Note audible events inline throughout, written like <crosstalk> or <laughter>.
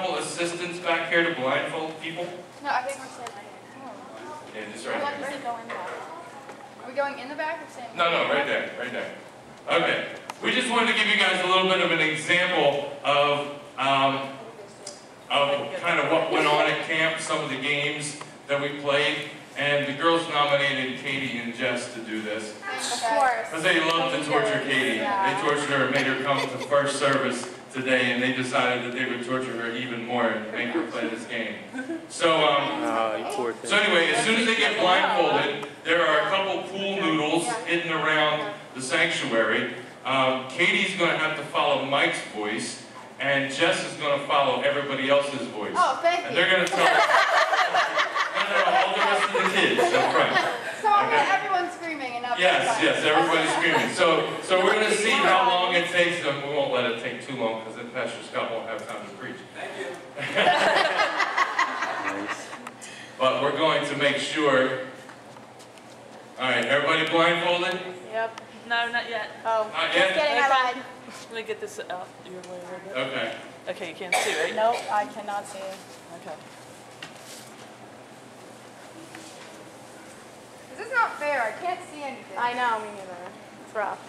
honorable assistants back here to blindfold people? No, I think we're standing right here. Yeah, just right here. Like back. Are we going in the back or standing? No, no, right there, right there. Okay, we just wanted to give you guys a little bit of an example of um, of kind of what went on at camp, some of the games that we played, and the girls nominated Katie and Jess to do this. Because they loved to torture Katie. They tortured her and made her come to first service today, and they decided that they would torture her even more and make her play this game. <laughs> So, um, Oh, you poor thing. so anyway, as soon as they get blindfolded, there are a couple pool noodles hidden around the sanctuary. Um, Katie's gonna have to follow Mike's voice, and Jess is gonna follow everybody else's voice. Oh, thank you. And <laughs> they're gonna tell, and there are all the rest of the kids. So I'll Okay. get everyone screaming and up. Yes, yes, everybody's screaming. So, so we're gonna see how long it takes them. We won't let it take too long, because then Pastor Scott won't have time to preach. Thank you. <laughs> nice. But we're going to make sure. All right, everybody blindfolded? Yep. No, not yet. Oh, Not just yet? kidding, I lied. Let me get this out your way a little bit. Okay. Okay, you can't see, right? Nope, I cannot see. Okay. This is not fair, I can't see anything. I know, me neither. It's rough.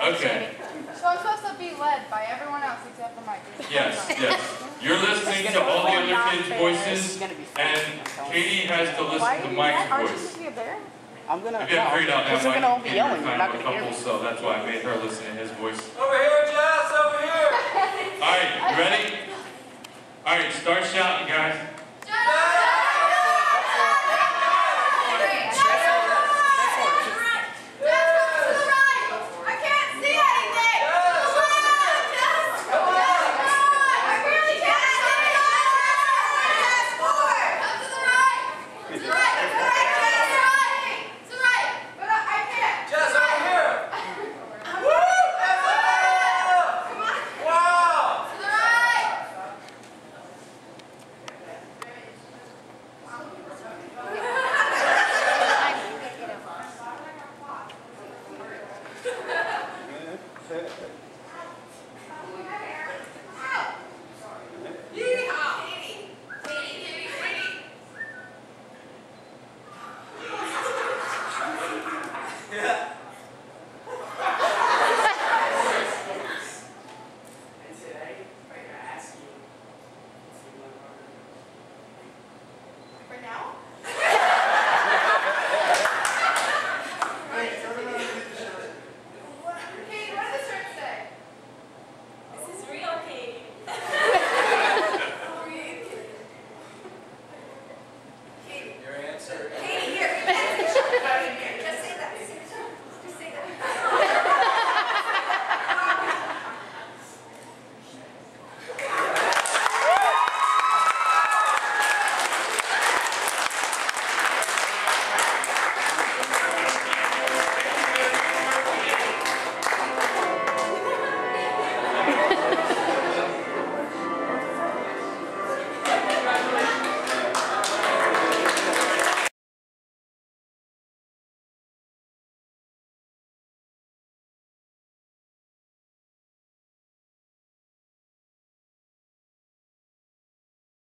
Okay. So I'm supposed to be led by everyone else except for Mike. Yes, yes. You're listening to all the other kids' voices, and Katie has to listen are to you Mike's Aren't you voice. supposed to be up there? I'm gonna. I've got figured out Because now we're gonna all Mike be yelling, you're you're kind not of a gonna hear couple, me. so that's why I made her listen to his voice. Okay.